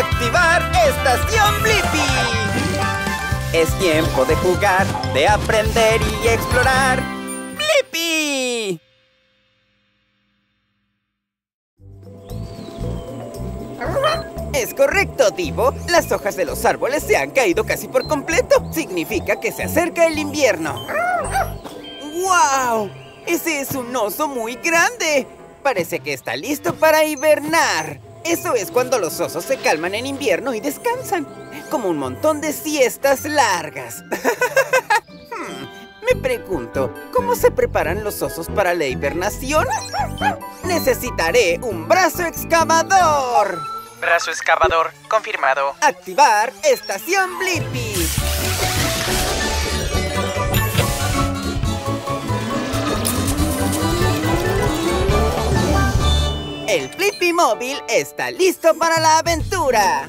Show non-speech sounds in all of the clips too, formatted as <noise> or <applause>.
¡Activar Estación Blippi! Es tiempo de jugar, de aprender y explorar. ¡Blippi! Es correcto, Divo. Las hojas de los árboles se han caído casi por completo. Significa que se acerca el invierno. ¡Wow! Ese es un oso muy grande. Parece que está listo para hibernar. Eso es cuando los osos se calman en invierno y descansan. Como un montón de siestas largas. <laughs> Hmm, me pregunto, ¿cómo se preparan los osos para la hibernación? <laughs> Necesitaré un brazo excavador. Brazo excavador, confirmado. Activar estación Blippi. El Blippi móvil está listo para la aventura. <laughs>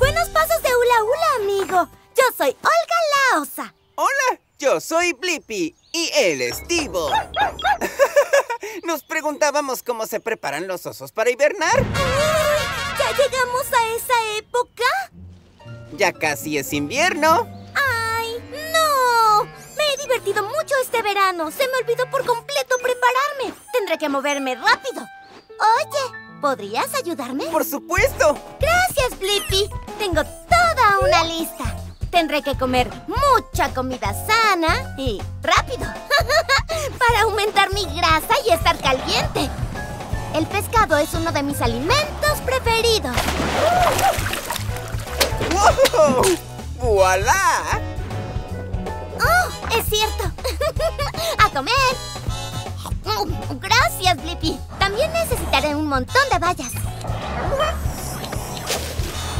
Buenos pasos de hula hula, amigo. Yo soy Olga la osa. Hola, yo soy Blippi y él es Tivo. <laughs> Nos preguntábamos cómo se preparan los osos para hibernar. ¿Ya llegamos a esa época? Ya casi es invierno. Divertido mucho este verano. Se me olvidó por completo prepararme. Tendré que moverme rápido. Oye, ¿podrías ayudarme? Por supuesto. Gracias, Blippi. Tengo toda una lista. Tendré que comer mucha comida sana y rápido <laughs> para aumentar mi grasa y estar caliente. El pescado es uno de mis alimentos preferidos. ¡Wow! ¡Voilá! ¡Oh, cierto! <laughs> ¡A comer! Mm, Gracias, Blippi. También necesitaré un montón de bayas.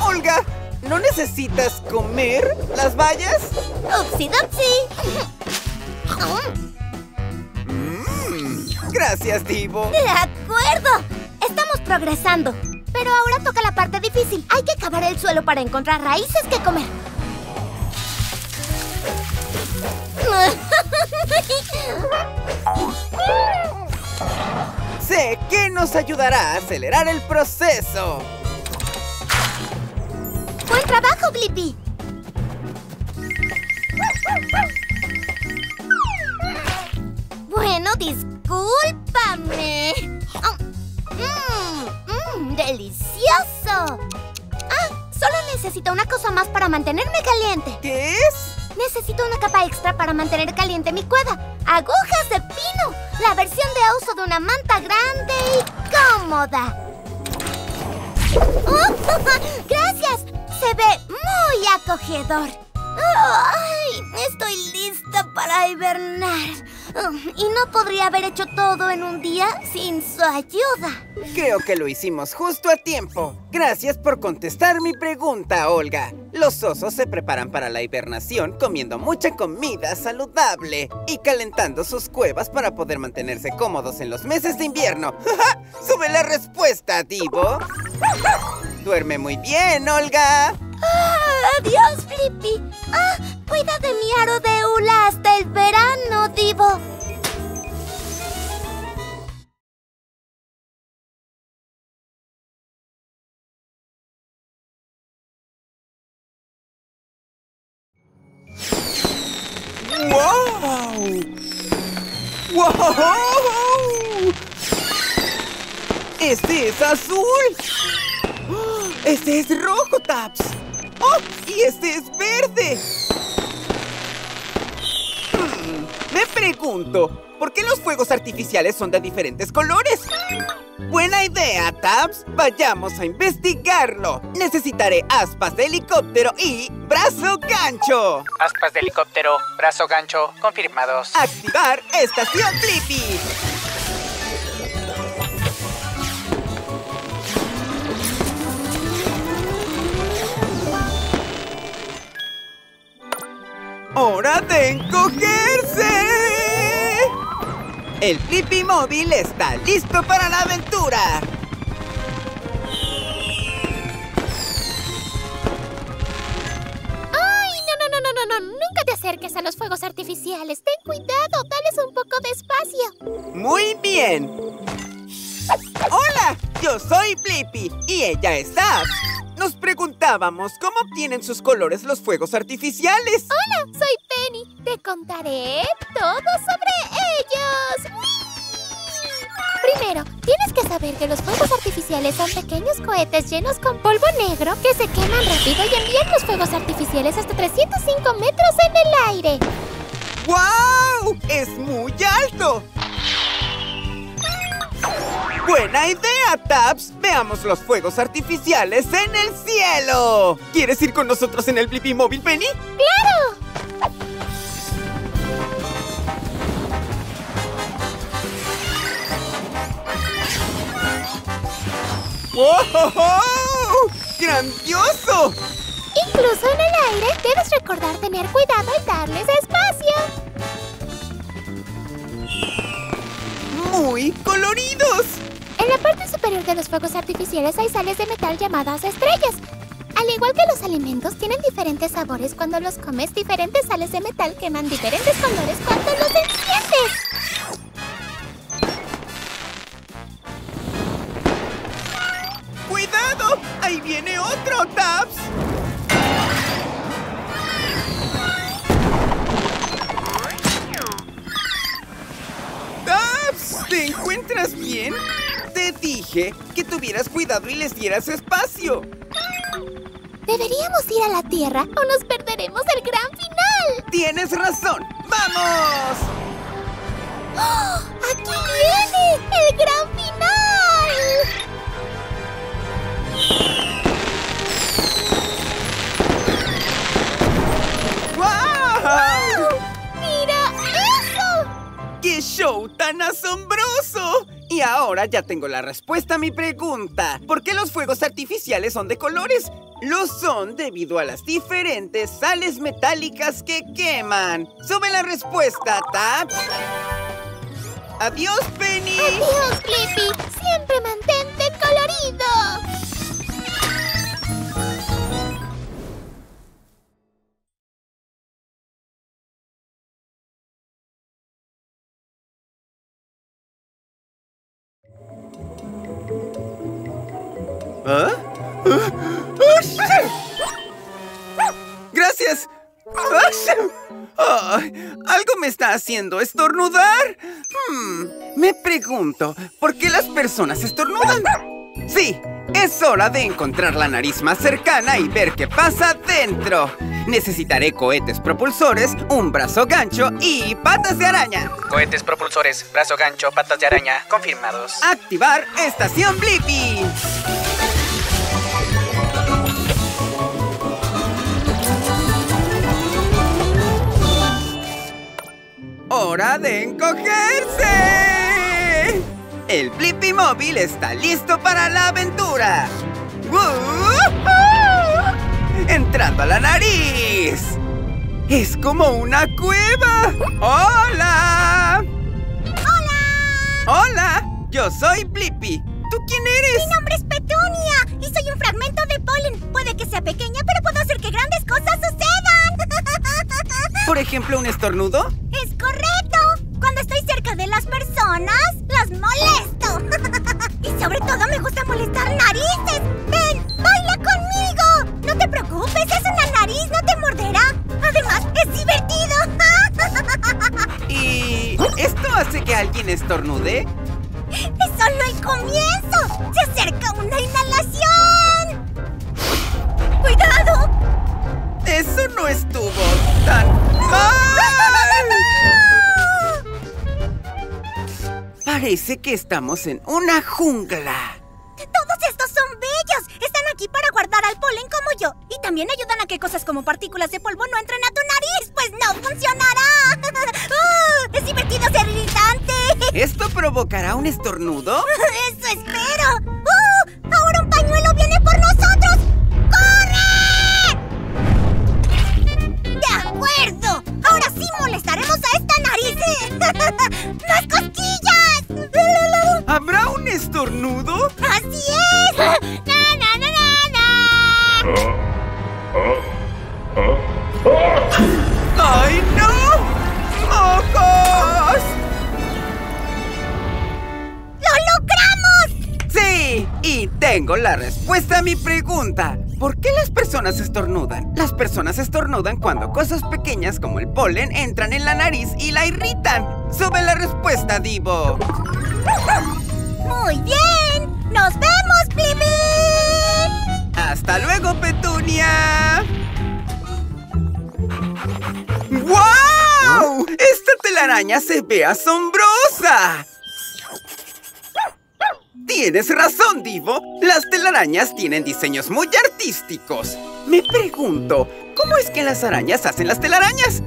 Olga, ¿no necesitas comer las bayas? ¡Upsi dupsi! Mmm. Gracias, Divo. ¡De acuerdo! Estamos progresando. Pero ahora toca la parte difícil. Hay que cavar el suelo para encontrar raíces que comer. Sé que nos ayudará a acelerar el proceso. ¡Buen trabajo, Blippi! Bueno, discúlpame. Oh, mm, mm, ¡Delicioso! Ah, solo necesito una cosa más para mantenerme caliente. ¿Qué es? Necesito una capa extra para mantener caliente mi cueva. ¡Agujas de pino! La versión de uso de una manta grande y cómoda. ¡Oh! <laughs> ¡Gracias! Se ve muy acogedor. ¡Ay! Estoy lista para hibernar. Oh, Y no podría haber hecho todo en un día sin su ayuda. Creo que lo hicimos justo a tiempo. Gracias por contestar mi pregunta, Olga. Los osos se preparan para la hibernación comiendo mucha comida saludable y calentando sus cuevas para poder mantenerse cómodos en los meses de invierno. <laughs> ¡Sube la respuesta, Divo! <laughs> Duerme muy bien, Olga. ¡Ah! ¡Adiós, Flippy! ¡Ah! Cuida de mi aro de ¡Este es azul! ¡Oh! ¡Este es rojo, Taps! ¡Oh! ¡Y este es verde! Hmm, Me pregunto, ¿por qué los fuegos artificiales son de diferentes colores? Buena idea, Taps. Vayamos a investigarlo. Necesitaré aspas de helicóptero y brazo gancho. Aspas de helicóptero, brazo gancho, confirmados. Activar estación Blippi. ¡Hora de encogerse! El Blippi móvil está listo para la aventura. ¡Ay! No, no, no, no, no, no. Nunca te acerques a los fuegos artificiales. Ten cuidado, dales un poco de espacio. Muy bien. Hola, yo soy Blippi y ella es Tabs. Nos preguntábamos cómo obtienen sus colores los fuegos artificiales. Hola, soy Penny. Te contaré todo sobre ellos. Primero, tienes que saber que los fuegos artificiales son pequeños cohetes llenos con polvo negro que se queman rápido y envían los fuegos artificiales hasta 305 metros en el aire. ¡Wow! ¡Es muy alto! ¡Buena idea, Tabs! Veamos los fuegos artificiales en el cielo. ¿Quieres ir con nosotros en el Blippi Móvil, Penny? ¡Claro! ¡Wow! ¡Grandioso! Incluso en el aire debes recordar tener cuidado y darles espacio. ¡Muy coloridos! En la parte superior de los fuegos artificiales hay sales de metal llamadas estrellas. Al igual que los alimentos, tienen diferentes sabores cuando los comes. Diferentes sales de metal queman diferentes colores cuando los enciendes. ¡Cuidado! ¡Ahí viene otro, Tabs! ¡Tabs! ¿Te encuentras bien? Te dije que tuvieras cuidado y les dieras espacio. Deberíamos ir a la Tierra o nos perderemos el gran final. ¡Tienes razón! ¡Vamos! ¡Oh! ¡Aquí viene el gran final! ¡Wow! ¡Mira eso! ¡Qué show tan asombroso! Y ahora ya tengo la respuesta a mi pregunta. ¿Por qué los fuegos artificiales son de colores? Lo son debido a las diferentes sales metálicas que queman. Sube la respuesta, Tabs. Adiós, Penny. Adiós, Blippi. Siempre mantente colorido. ¿Ah? Gracias. Ay, algo me está haciendo estornudar. Hmm, me pregunto, ¿por qué las personas estornudan? Sí, es hora de encontrar la nariz más cercana y ver qué pasa dentro. Necesitaré cohetes propulsores, un brazo gancho y patas de araña. Cohetes propulsores, brazo gancho, patas de araña, confirmados. Activar estación Blippi. ¡Hora de encogerse! El Blippi móvil está listo para la aventura. ¡Woohoo! ¡Entrando a la nariz! ¡Es como una cueva! ¡Hola! ¡Hola! ¡Hola! Yo soy Blippi. ¿Tú quién eres? Mi nombre es Petunia y soy un fragmento de polen. Puede que sea pequeña, pero puedo hacer que grandes cosas sucedan. ¿Por ejemplo, un estornudo? ¡Es correcto! Cuando estoy cerca de las personas, las molesto. <laughs> y sobre todo me gusta molestar narices. ¡Ven, baila conmigo! No te preocupes, es una nariz, no te morderá. Además, es divertido. <laughs> ¿Y esto hace que alguien estornude? ¡Es solo el comienzo! ¡Se acerca una inhalación! ¡Cuidado! Eso no estuvo tan mal. Parece que estamos en una jungla. ¡Todos estos son bellos! Están aquí para guardar al polen como yo. Y también ayudan a que cosas como partículas de polvo no entren a tu nariz, pues no funcionará. ¡Ah! <laughs> ¡Es divertido ser irritante! ¿Esto provocará un estornudo? <laughs> ¡Eso espero! ¡Mataremos a esta nariz! <laughs> ¡Más cosquillas! ¿Habrá un estornudo? ¡Así es! ¡Na, na, na, na, ay no! ¡Mocos! ¡Lo logramos! Sí, y tengo la respuesta a mi pregunta. ¿Por qué las personas estornudan? Las personas estornudan cuando cosas pequeñas como el polen entran en la nariz y la irritan. Sube la respuesta, Divo. ¡Muy bien! ¡Nos vemos, Blippi! ¡Hasta luego, Petunia! ¡Wow! ¡Esta telaraña se ve asombrosa! Tienes razón, Divo. Las telarañas tienen diseños muy artísticos. Me pregunto, ¿cómo es que las arañas hacen las telarañas?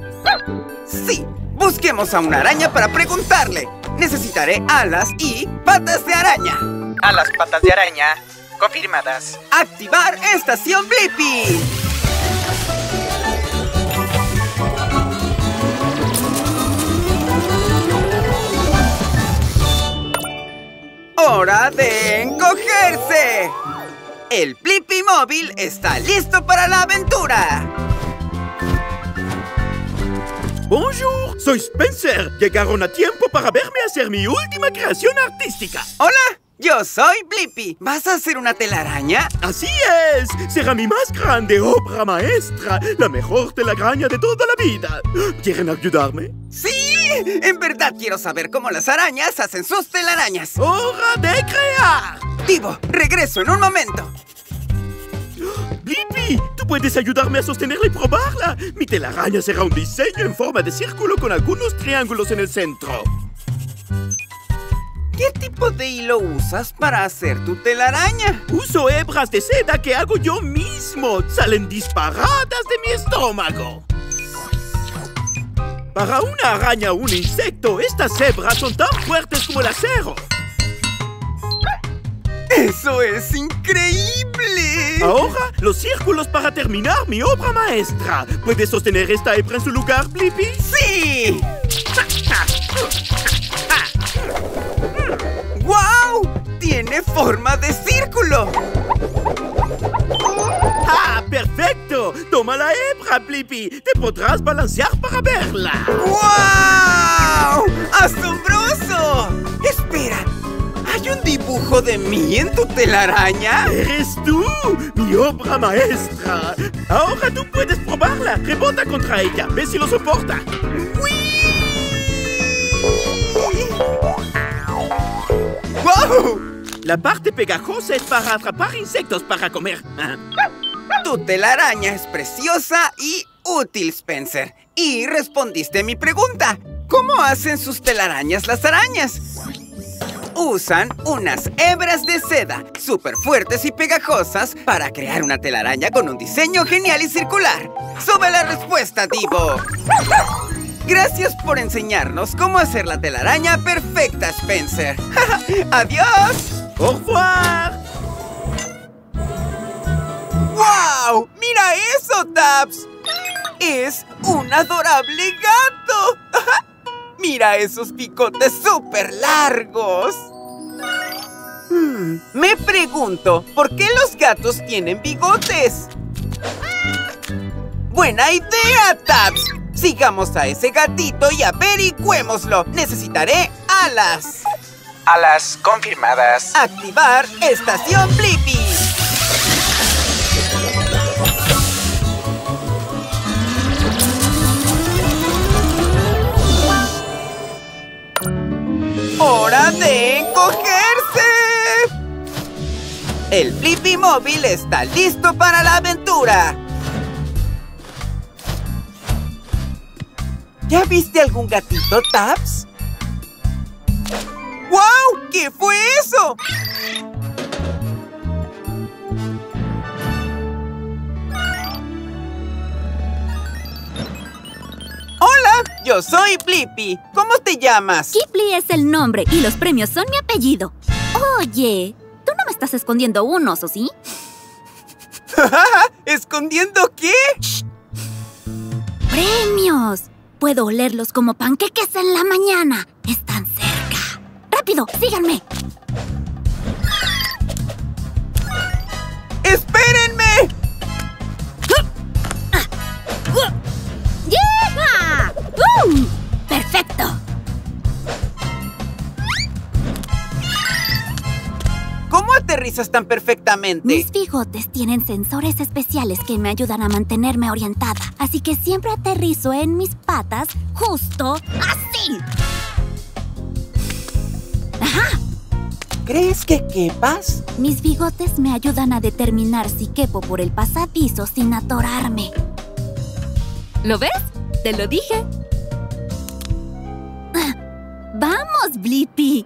Sí, busquemos a una araña para preguntarle. Necesitaré alas y patas de araña. Alas patas de araña confirmadas. ¡Activar estación Blippi! ¡Hora de encogerse! El Blippi móvil está listo para la aventura. Bonjour, soy Spencer. Llegaron a tiempo para verme hacer mi última creación artística. Hola, yo soy Blippi. ¿Vas a hacer una telaraña? Así es, será mi más grande obra maestra, la mejor telaraña de toda la vida. ¿Quieren ayudarme? ¡Sí! En verdad quiero saber cómo las arañas hacen sus telarañas. ¡Hora de crear! Divo, regreso en un momento. Blippi, tú puedes ayudarme a sostenerla y probarla. Mi telaraña será un diseño en forma de círculo con algunos triángulos en el centro. ¿Qué tipo de hilo usas para hacer tu telaraña? Uso hebras de seda que hago yo mismo. Salen disparadas de mi estómago. Para una araña o un insecto, estas hebras son tan fuertes como el acero. ¡Eso es increíble! Ahora, los círculos para terminar mi obra maestra. ¿Puedes sostener esta hebra en su lugar, Blippi? ¡Sí! ¡Wow! ¡Tiene forma de círculo! ¡Ah, perfecto! Toma la hebra, Blippi. Te podrás balancear para verla. ¡Wow! ¡Asombroso! Espera, ¿hay un dibujo de mí en tu telaraña? ¡Eres tú! ¡Mi obra maestra! Ahora tú puedes probarla. Rebota contra ella. Ve si lo soporta. ¡Wow! La parte pegajosa es para atrapar insectos para comer. <laughs> Tu telaraña es preciosa y útil, Spencer. Y respondiste mi pregunta. ¿Cómo hacen sus telarañas las arañas? Usan unas hebras de seda súper fuertes y pegajosas para crear una telaraña con un diseño genial y circular. ¡Sube la respuesta, Divo! Gracias por enseñarnos cómo hacer la telaraña perfecta, Spencer. <laughs> ¡Adiós! ¡Au revoir! ¡Wow! ¡Mira eso, Tabs! ¡Es un adorable gato! <laughs> ¡Mira esos picotes súper largos! Hmm, me pregunto, ¿por qué los gatos tienen bigotes? ¡Buena idea, Tabs! Sigamos a ese gatito y averigüémoslo. Necesitaré alas. Alas confirmadas. Activar estación Blippi. ¡Hora de encogerse! El Blippi móvil está listo para la aventura. ¿Ya viste algún gatito, Taps? ¡Wow! ¿Qué fue eso? Hola, yo soy Blippi. ¿Cómo te llamas? Kipli es el nombre y los premios son mi apellido. Oye, tú no me estás escondiendo un oso, ¿sí? <laughs> ¿Escondiendo qué? ¡Premios! Puedo olerlos como panqueques en la mañana. Están cerca. ¡Rápido! ¡Síganme! ¡Espérenme! Aterrizas tan perfectamente? Mis bigotes tienen sensores especiales que me ayudan a mantenerme orientada, así que siempre aterrizo en mis patas justo así. ¡Ajá! ¿Crees que quepas? Mis bigotes me ayudan a determinar si quepo por el pasadizo sin atorarme. ¿Lo ves? Te lo dije. Ah, ¡Vamos, Blippi!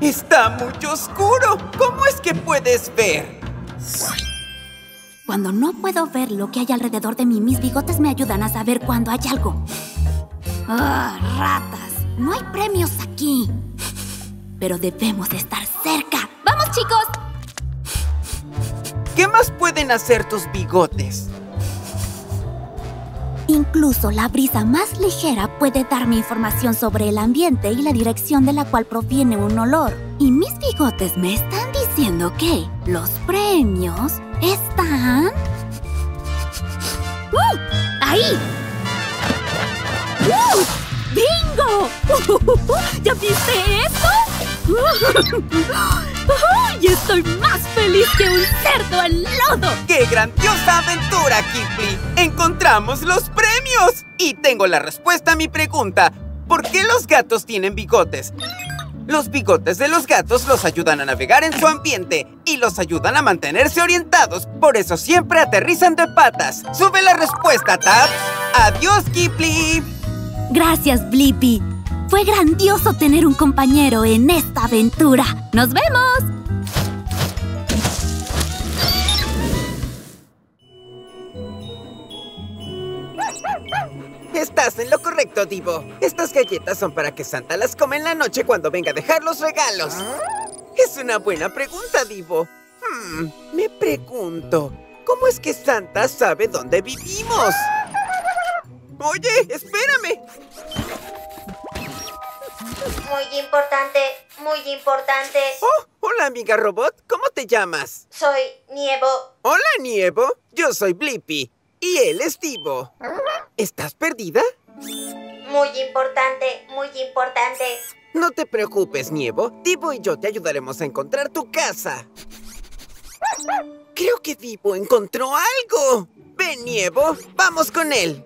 Está muy oscuro. ¿Cómo es que puedes ver? Cuando no puedo ver lo que hay alrededor de mí, mis bigotes me ayudan a saber cuando hay algo. ¡Ah, ratas! No hay premios aquí. Pero debemos estar cerca. ¡Vamos, chicos! ¿Qué más pueden hacer tus bigotes? Incluso la brisa más ligera puede darme información sobre el ambiente y la dirección de la cual proviene un olor. Y mis bigotes me están diciendo que los premios están... ¡Uh! ¡Ahí! ¡Uh! ¡Bingo! <laughs> ¿Ya viste eso? <laughs> ¡Y estoy más feliz que un cerdo al lodo! ¡Qué grandiosa aventura, Kifli! ¡Encontramos los premios! Y tengo la respuesta a mi pregunta. ¿Por qué los gatos tienen bigotes? Los bigotes de los gatos los ayudan a navegar en su ambiente y los ayudan a mantenerse orientados. Por eso siempre aterrizan de patas. ¡Sube la respuesta, Tab! ¡Adiós, Kipli! Gracias, Blippi. Fue grandioso tener un compañero en esta aventura. ¡Nos vemos! Estás en lo correcto, Divo. Estas galletas son para que Santa las come en la noche cuando venga a dejar los regalos. Es una buena pregunta, Divo. Hmm, me pregunto, ¿cómo es que Santa sabe dónde vivimos? Oye, espérame. Muy importante, muy importante. Oh, hola, amiga robot. ¿Cómo te llamas? Soy Nievo. Hola, Nievo. Yo soy Blippi. Y él es Divo. ¿Estás perdida? Muy importante, muy importante. No te preocupes, Nievo. Divo y yo te ayudaremos a encontrar tu casa. Creo que Divo encontró algo. Ven, Nievo. Vamos con él.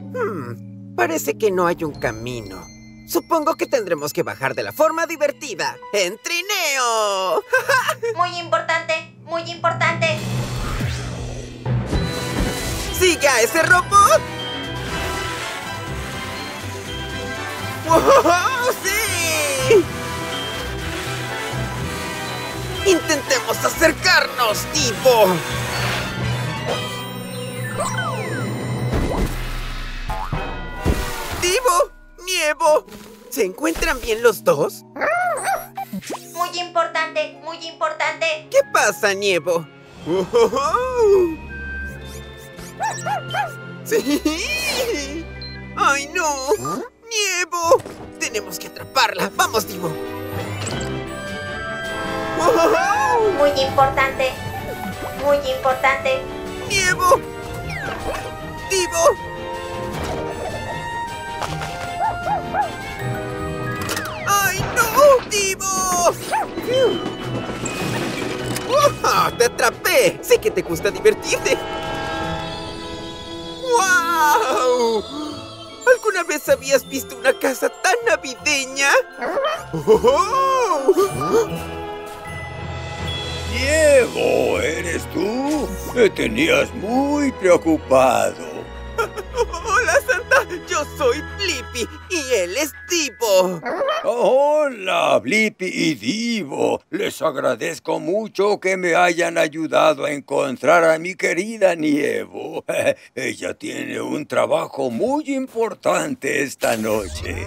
Hmm, parece que no hay un camino. Supongo que tendremos que bajar de la forma divertida. ¡En trineo! <laughs> Muy importante, muy importante. ¡Sigue a ese robot! ¡Wow! ¡Sí! Intentemos acercarnos, tipo. ¡Divo! ¡Nievo! ¿Se encuentran bien los dos? Muy importante, muy importante. ¿Qué pasa, Nievo? ¡Sí! ¡Ay, no! ¡Nievo! Tenemos que atraparla. ¡Vamos, Divo! Muy importante, muy importante. ¡Nievo! ¡Divo! ¡Te atrapé! Sé que te gusta divertirte. ¡Wow! ¿Alguna vez habías visto una casa tan navideña? ¡Oh! Diego, ¿eres tú? Me tenías muy preocupado. Yo soy Blippi y él es Divo. Hola, Blippi y Divo. Les agradezco mucho que me hayan ayudado a encontrar a mi querida Nievo. <laughs> Ella tiene un trabajo muy importante esta noche.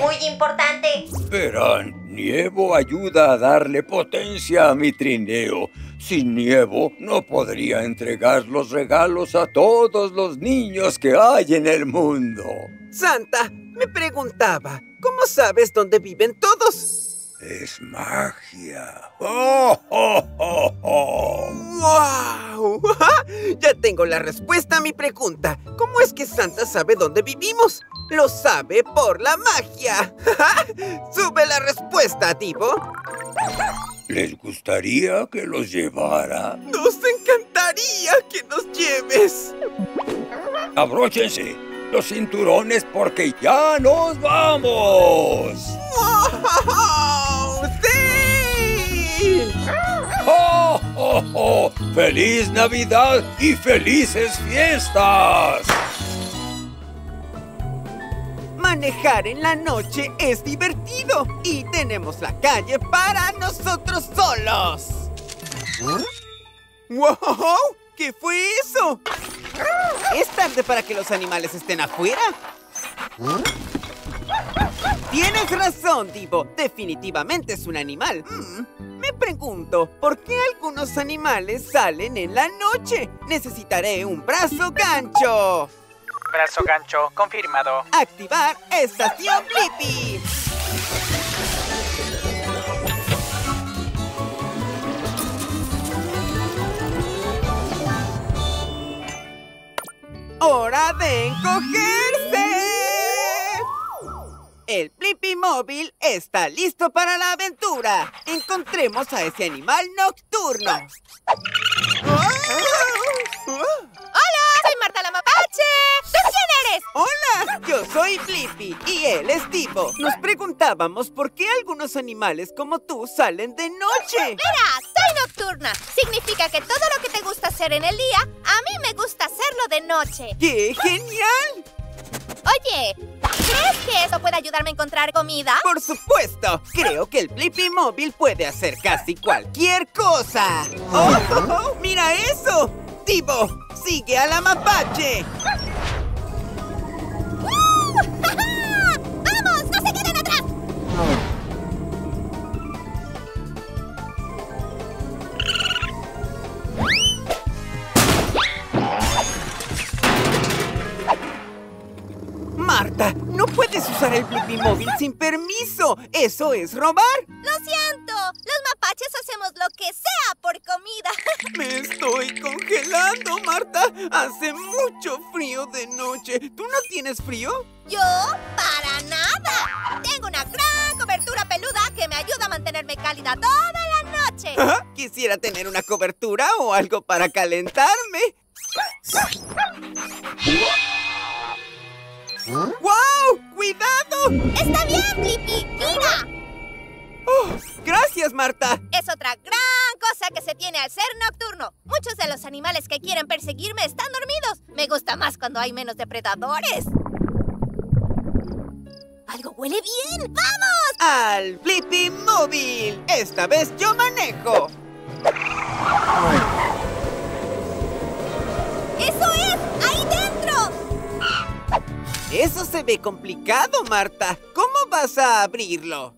Muy importante. Verán, Nievo ayuda a darle potencia a mi trineo. Sin Nievo no podría entregar los regalos a todos los niños que hay en el mundo. Santa, me preguntaba, ¿cómo sabes dónde viven todos? Es magia. ¡Oh, oh, oh, oh! ¡Wow! <laughs> ya tengo la respuesta a mi pregunta. ¿Cómo es que Santa sabe dónde vivimos? Lo sabe por la magia. <laughs> ¡Sube la respuesta, Tibo! ¿Les gustaría que los llevara? ¡Nos encantaría que nos lleves! Abróchense los cinturones porque ya nos vamos. <laughs> ¡Oh, oh! ¡Feliz Navidad y felices fiestas! Manejar en la noche es divertido y tenemos la calle para nosotros solos. ¡Wow! ¿Qué fue eso? ¿Es tarde para que los animales estén afuera? Tienes razón, Divo. Definitivamente es un animal. Mm, me pregunto, ¿por qué algunos animales salen en la noche? Necesitaré un brazo gancho. Brazo gancho confirmado. Activar estación Blippi. ¡Hora de encogerse! El Blippi móvil está listo para la aventura. Encontremos a ese animal nocturno. ¡Hola! ¡Soy Marta la Mapache! ¿Tú quién eres? Hola, yo soy Blippi y él es Tipo. Nos preguntábamos por qué algunos animales como tú salen de noche. Mira, soy nocturna. Significa que todo lo que te gusta hacer en el día, a mí me gusta hacerlo de noche. ¡Qué genial! Oye, ¿crees que eso puede ayudarme a encontrar comida? Por supuesto, creo que el Blippi móvil puede hacer casi cualquier cosa. ¡Oh, oh, oh! mira eso! Tipo, sigue a la mapache. Usar el Blippi móvil sin permiso. Eso es robar. ¡Lo siento! Los mapaches hacemos lo que sea por comida. <laughs> Me estoy congelando, Marta. Hace mucho frío de noche. ¿Tú no tienes frío? ¿Yo? ¡Para nada! Tengo una gran cobertura peluda que me ayuda a mantenerme cálida toda la noche. Quisiera tener una cobertura o algo para calentarme. <laughs> ¡Wow! ¡Cuidado! ¡Está bien, Blippi! ¡Mira! Oh, gracias, Marta. Es otra gran cosa que se tiene al ser nocturno. Muchos de los animales que quieren perseguirme están dormidos. Me gusta más cuando hay menos depredadores. ¡Algo huele bien! ¡Vamos! Al Blippi móvil. Esta vez yo manejo. ¡Eso es! ¡Ahí! Eso se ve complicado, Marta. ¿Cómo vas a abrirlo?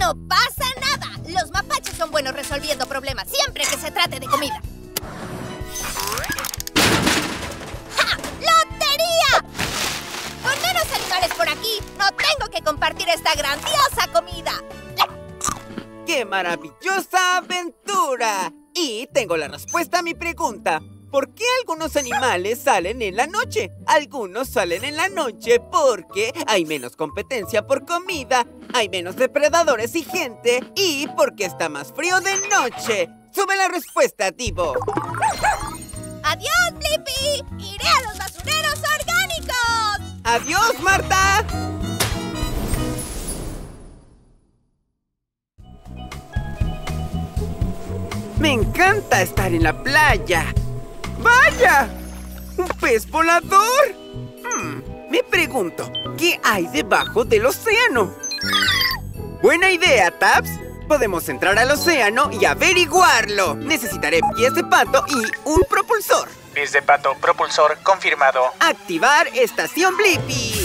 ¡No pasa nada! Los mapaches son buenos resolviendo problemas siempre que se trate de comida. ¡Ja! ¡Lotería! Con menos animales por aquí, no tengo que compartir esta grandiosa comida. ¡Qué maravillosa aventura! Y tengo la respuesta a mi pregunta. ¿Por qué algunos animales salen en la noche? Algunos salen en la noche porque hay menos competencia por comida, hay menos depredadores y gente, y porque está más frío de noche. Sube la respuesta, Divo. <laughs> ¡Adiós, Blippi! ¡Iré a los basureros orgánicos! ¡Adiós, Marta! Me encanta estar en la playa. ¡Vaya! ¡Un pez volador! Hmm, me pregunto, ¿qué hay debajo del océano? Buena idea, Tabs. Podemos entrar al océano y averiguarlo. Necesitaré pies de pato y un propulsor. Pies de pato, propulsor confirmado. Activar estación Blippi.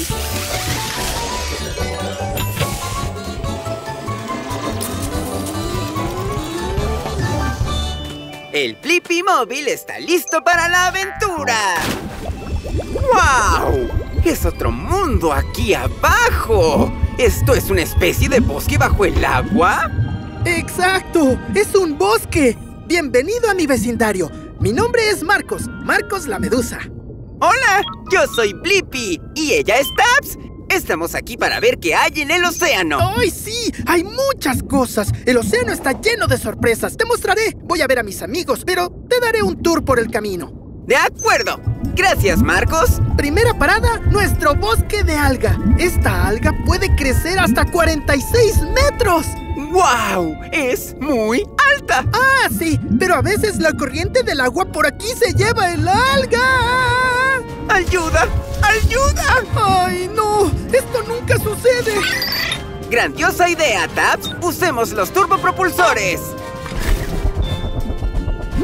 El Blippi móvil está listo para la aventura. ¡Wow! Es otro mundo aquí abajo. ¿Esto es una especie de bosque bajo el agua? ¡Exacto! ¡Es un bosque! Bienvenido a mi vecindario. Mi nombre es Marcos, Marcos la Medusa. Hola, yo soy Blippi y ella es Tabs. Estamos aquí para ver qué hay en el océano. ¡Ay, sí! ¡Hay muchas cosas! El océano está lleno de sorpresas. Te mostraré. Voy a ver a mis amigos, pero te daré un tour por el camino. De acuerdo. Gracias, Marcos. Primera parada, nuestro bosque de alga. Esta alga puede crecer hasta 46 metros. ¡Wow! Es muy alta. Ah, sí, pero a veces la corriente del agua por aquí se lleva el alga. ¡Ayuda! ¡Ayuda! ¡Ay, no! ¡Esto nunca sucede! ¡Grandiosa idea, Tabs! ¡Usemos los turbopropulsores!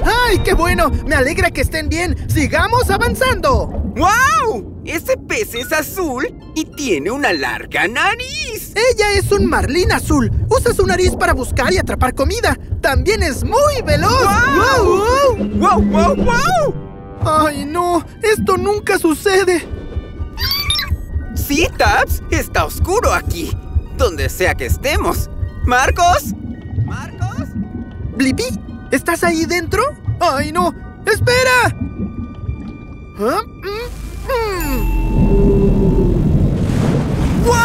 ¡Ay, qué bueno! Me alegra que estén bien. ¡Sigamos avanzando! ¡Wow! Ese pez es azul y tiene una larga nariz. Ella es un marlín azul. Usa su nariz para buscar y atrapar comida. También es muy veloz. ¡Wow! ¡Wow, wow, wow! ¡Ay, no! ¡Esto nunca sucede! Sí, Tabs. Está oscuro aquí. Donde sea que estemos. ¡Marcos! ¿Marcos? ¿Blippi? ¿Estás ahí dentro? ¡Ay, no! ¡Espera! ¿Ah? Mm, mm. ¡Wow!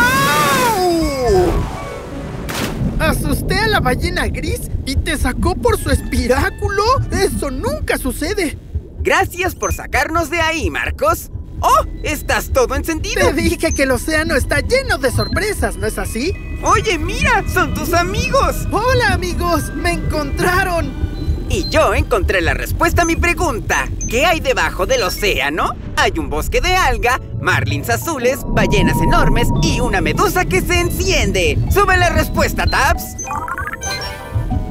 Asusté a la ballena gris y te sacó por su espiráculo. Eso nunca sucede. Gracias por sacarnos de ahí, Marcos. ¡Oh! ¿Estás todo encendido? Te dije que el océano está lleno de sorpresas, ¿no es así? Oye, mira, son tus amigos. Hola, amigos, me encontraron. Y yo encontré la respuesta a mi pregunta. ¿Qué hay debajo del océano? Hay un bosque de alga, marlins azules, ballenas enormes y una medusa que se enciende. ¡Sube la respuesta, Tabs!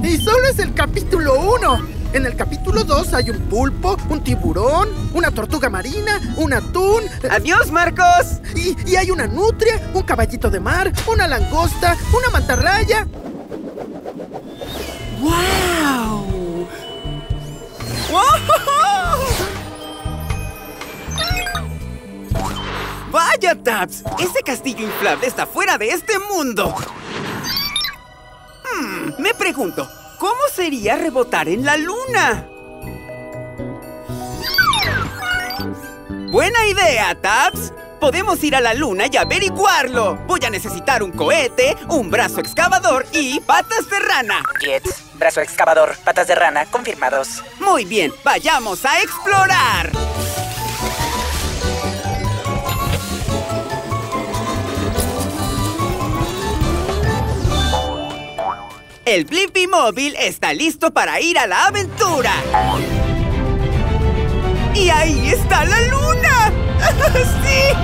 Y solo es el capítulo 1. En el capítulo 2 hay un pulpo, un tiburón, una tortuga marina, un atún. ¡Adiós, Marcos! Y, y hay una nutria, un caballito de mar, una langosta, una mantarraya. ¡Wow! ¡Vaya, Tabs! Ese castillo inflable está fuera de este mundo. Hmm, me pregunto, ¿cómo sería rebotar en la luna? Buena idea, Tabs. Podemos ir a la luna y averiguarlo. Voy a necesitar un cohete, un brazo excavador y patas de rana. Jets, brazo excavador, patas de rana, confirmados. Muy bien, vayamos a explorar. El Blippi móvil está listo para ir a la aventura. ¡Y ahí está la luna! <laughs> ¡Sí!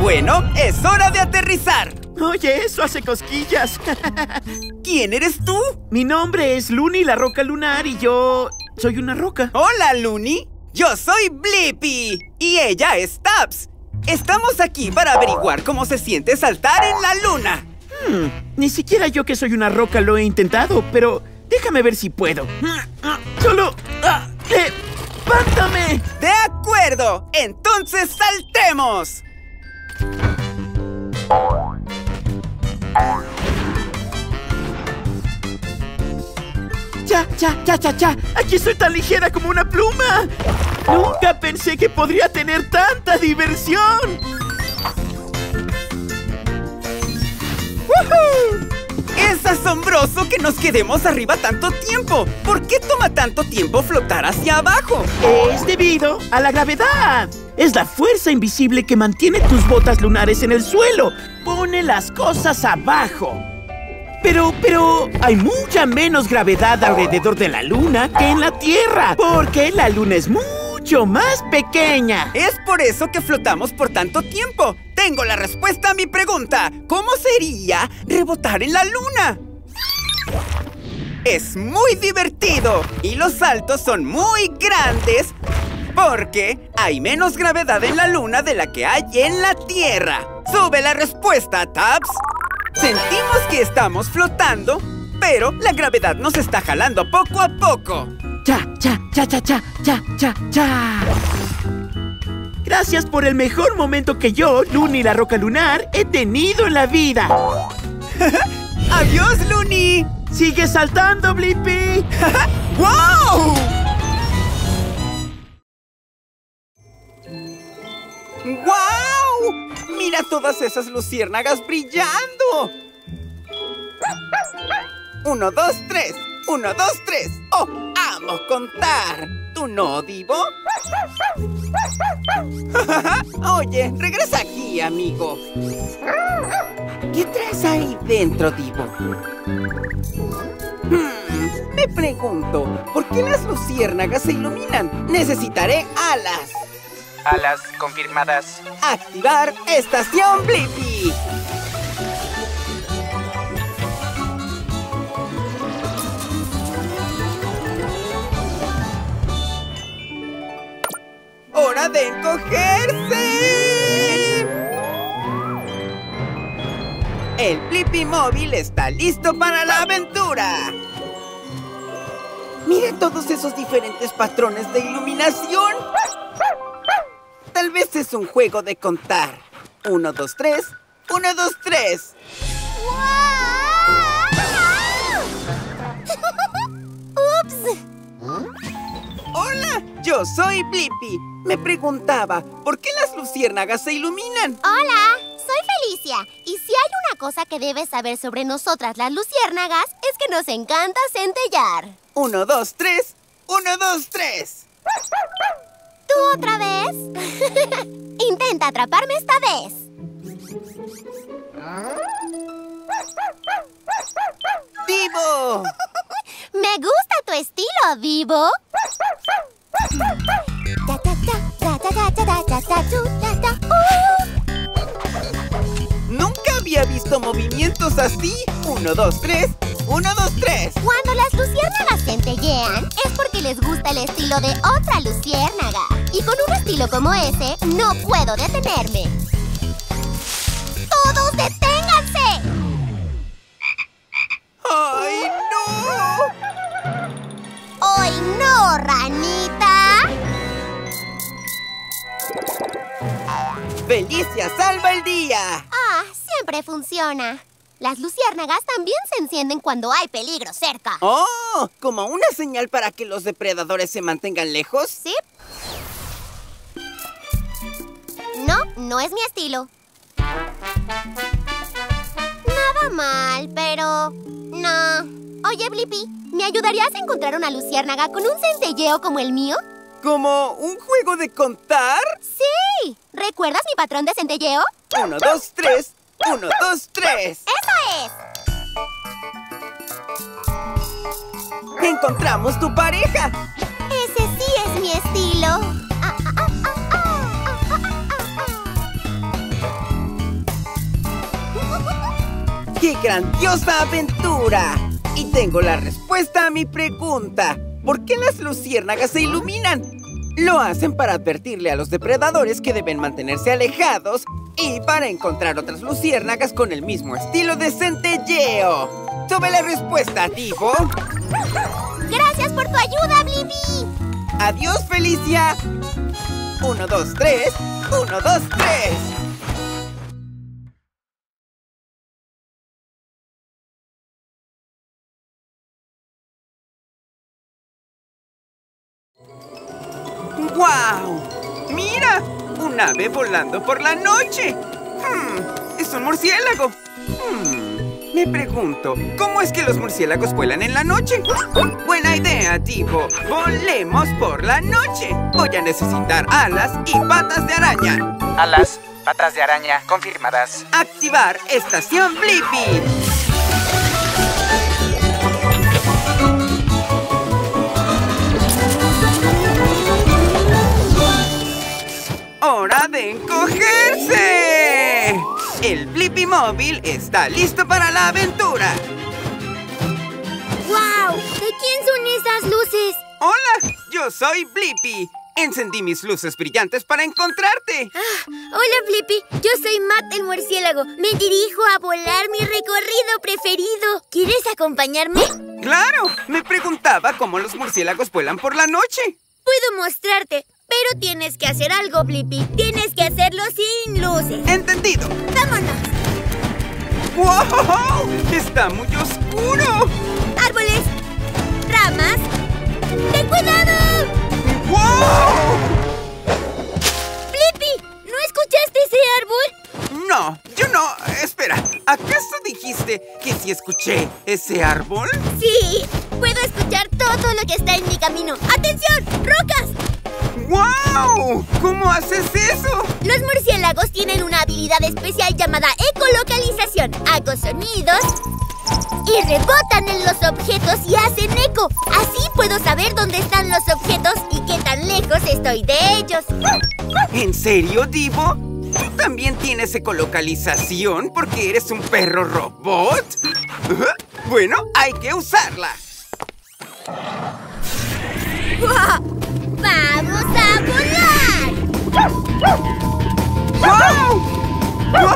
Bueno, es hora de aterrizar. Oye, eso hace cosquillas. <laughs> ¿Quién eres tú? Mi nombre es Luni, la roca lunar, y yo soy una roca. Hola, Luni. Yo soy Blippi y ella es Tabs. Estamos aquí para averiguar cómo se siente saltar en la luna. Hmm, ni siquiera yo que soy una roca lo he intentado, pero déjame ver si puedo. <laughs> Solo... ah, ¡Levántame! De acuerdo. Entonces saltemos. ¡Ya, ya, ya, ya, ya! ¡Aquí soy tan ligera como una pluma! Nunca pensé que podría tener tanta diversión. ¡Woohoo! Es asombroso que nos quedemos arriba tanto tiempo. ¿Por qué toma tanto tiempo flotar hacia abajo? Es debido a la gravedad. Es la fuerza invisible que mantiene tus botas lunares en el suelo. Pone las cosas abajo. Pero, pero, hay mucha menos gravedad alrededor de la luna que en la Tierra. Porque la luna es mucho más pequeña. Es por eso que flotamos por tanto tiempo. Tengo la respuesta a mi pregunta. ¿Cómo sería rebotar en la luna? Es muy divertido y los saltos son muy grandes porque hay menos gravedad en la luna de la que hay en la Tierra. Sube la respuesta, Tabs. Sentimos que estamos flotando, pero la gravedad nos está jalando poco a poco. Ya, ya, ya, ya, ya, ya, ya, ya. Gracias por el mejor momento que yo, Luni la Roca Lunar, he tenido en la vida. <laughs> ¡Adiós, Luni! ¡Sigue saltando, Blippi! <laughs> ¡Wow! ¡Guau! ¡Mira todas esas luciérnagas brillando! <laughs> Uno, dos, tres. Uno, dos, tres. ¡Oh! ¡Amo contar! ¿Tú no, Divo? <laughs> Oye, regresa aquí, amigo. ¿Qué traes ahí dentro, Divo? Hmm, me pregunto, ¿por qué las luciérnagas se iluminan? Necesitaré alas. Alas confirmadas. Activar estación Blippi. ¡Hora de encogerse! El Blippi móvil está listo para la aventura. Mira todos esos diferentes patrones de iluminación. Tal vez es un juego de contar. Uno, dos, tres. Uno, dos, tres. ¡Ups! Yo soy Blippi. Me preguntaba, ¿por qué las luciérnagas se iluminan? Hola, soy Felicia. Y si hay una cosa que debes saber sobre nosotras las luciérnagas, es que nos encanta centellar. Uno, dos, tres. Uno, dos, tres. ¿Tú otra vez? <laughs> Intenta atraparme esta vez. ¡Divo! <laughs> Me gusta tu estilo, Divo. Mm. Nunca había visto movimientos así. Uno, dos, tres. Uno, dos, tres. Cuando las luciérnagas centellean, es porque les gusta el estilo de otra luciérnaga. Y con un estilo como ese, no puedo detenerme. ¡Todos deténganse! ¡Ay, no! ¡Ay, no, Rani! ¡Felicia salva el día! Ah, siempre funciona. Las luciérnagas también se encienden cuando hay peligro cerca. ¡Oh! ¿Como una señal para que los depredadores se mantengan lejos? ¿Sí? No, no es mi estilo. Nada mal, pero... No. Oye, Blippi, ¿me ayudarías a encontrar una luciérnaga con un centelleo como el mío? ¿Como un juego de contar? ¡Sí! ¿Recuerdas mi patrón de centelleo? Uno, dos, tres. Uno, dos, tres. ¡Eso es! ¡Encontramos tu pareja! Ese sí es mi estilo. Ah, ah, ah. ¡Qué grandiosa aventura! Y tengo la respuesta a mi pregunta. ¿Por qué las luciérnagas se iluminan? Lo hacen para advertirle a los depredadores que deben mantenerse alejados y para encontrar otras luciérnagas con el mismo estilo de centelleo. ¡Sube la respuesta, Divo! Gracias por tu ayuda, Blippi. ¡Adiós, Felicia! Uno, dos, tres. Uno, dos, tres. Volando por la noche. Hmm, es un murciélago. Hmm, me pregunto, ¿cómo es que los murciélagos vuelan en la noche? Buena idea, tipo. Volemos por la noche. Voy a necesitar alas y patas de araña. Alas, patas de araña confirmadas. Activar estación Blippi. ¡Hora de encogerse! El Blippi móvil está listo para la aventura. ¡Wow! ¿De quién son esas luces? Hola, yo soy Blippi. Encendí mis luces brillantes para encontrarte. Ah, hola, Blippi. Yo soy Matt el murciélago. Me dirijo a volar mi recorrido preferido. ¿Quieres acompañarme? Claro, me preguntaba cómo los murciélagos vuelan por la noche. Puedo mostrarte, pero tienes que hacer algo, Blippi. Tienes que hacerlo sin luces. Entendido. ¡Vámonos! ¡Wow! Está muy oscuro. ¡Árboles! ¡Ramas! ¡Ten cuidado! ¡Wow! ¡Blippi! ¡No escuché no, yo no. Espera, ¿acaso dijiste que si escuché ese árbol? Sí, puedo escuchar todo lo que está en mi camino. ¡Atención! ¡Rocas! ¡Wow! ¿Cómo haces eso? Los murciélagos tienen una habilidad especial llamada ecolocalización. Hago sonidos y rebotan en los objetos y hacen eco. Así puedo saber dónde están los objetos y qué tan lejos estoy de ellos. ¿En serio, Divo? ¿Tú también tienes ecolocalización porque eres un perro robot? Bueno, hay que usarla. ¡Vamos a volar! ¡Wow! ¡Wow!